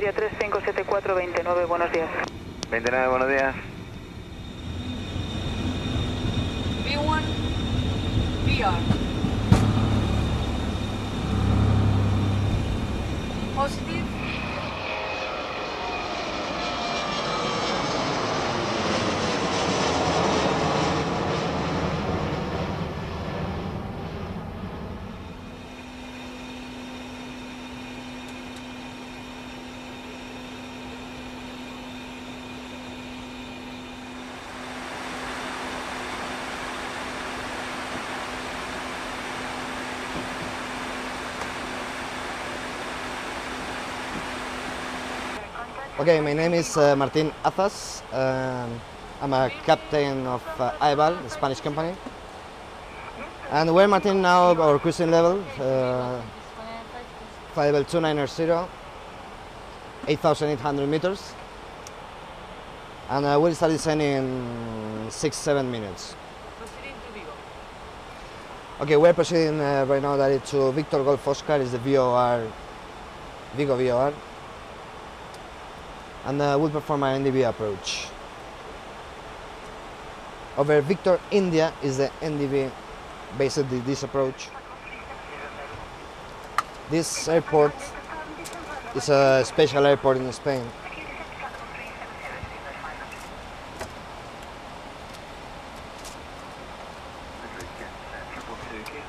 Iberia 357429, buenos días. 29, buenos días. B1, VR. Okay, my name is uh, Martin Azas. Um, I'm a captain of uh, AeBal, the Spanish company. And we're Martin now, our cruising level, uh, level 2990, 8,800 meters. And uh, we'll start descending in six, seven minutes. Okay, we're proceeding uh, right now that to Victor Golf Oscar, is the VOR, Vigo VOR. And uh, we'll perform an NDB approach. Over Victor India is the NDB basically this approach. This airport is a special airport in Spain.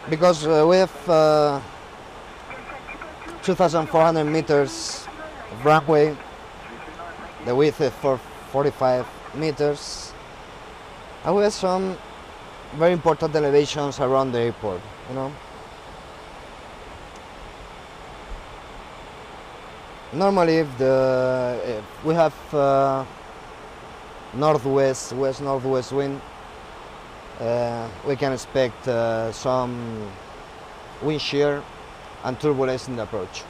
Because uh, we have uh, 2,400 meters of runway, the width is for 45 meters, and we have some very important elevations around the airport, you know. Normally, if the if we have uh, northwest, west northwest wind, uh, we can expect uh, some wind shear and turbulence in the approach.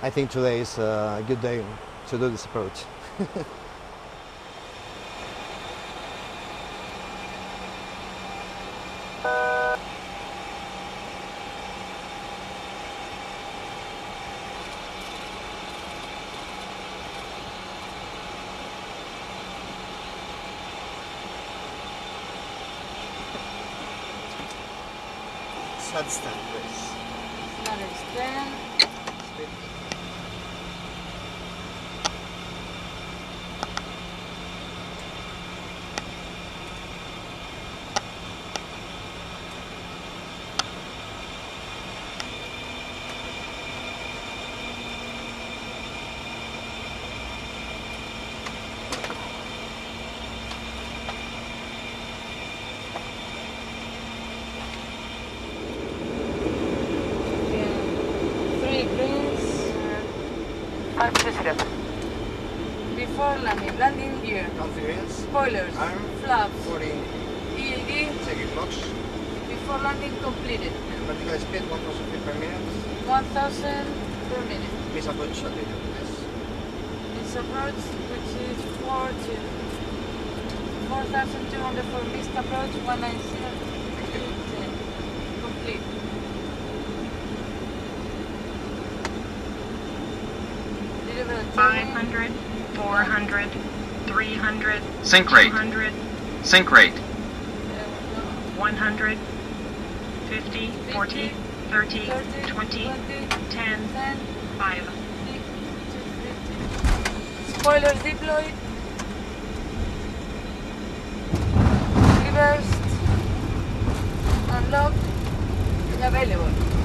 I think today is a good day to do this approach. Substance. Not extend. Three Unsolicited. Before landing. Landing gear. Spoilers. Arm. Flaps. 40 EAD. second box. Before landing completed. Vertical speed 1000 feet per minute. 1000 per minute. Please approach altitude. Yes. This approach, which is 4 to 4,200 for missed approach, 190 500, 400, 300, Sink rate. 200, Sink rate. 100, 50, 40, 30, 20, 10, 10, 5. Spoilers deployed. Reversed. Unlocked. Available.